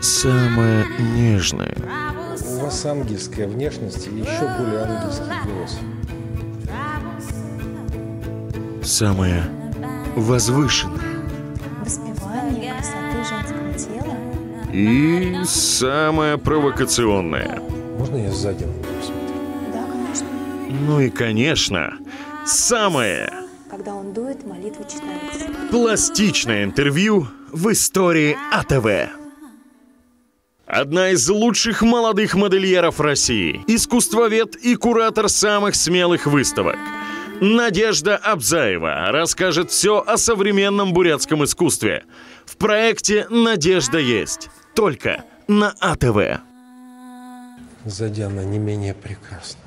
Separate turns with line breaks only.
самое нежное.
У вас ангельская внешность и еще более ангельский голос.
Самое возвышенное.
Воспевание красоты женского тела.
И самое провокационное.
Можно я сзади на него посмотрю?
Да, конечно.
Ну и, конечно, самое
Когда он дует, молитва читается.
пластичное интервью в истории АТВ. Одна из лучших молодых модельеров России, искусствовед и куратор самых смелых выставок. Надежда Абзаева расскажет все о современном бурятском искусстве. В проекте «Надежда есть» только на АТВ.
Сзади она не менее прекрасна.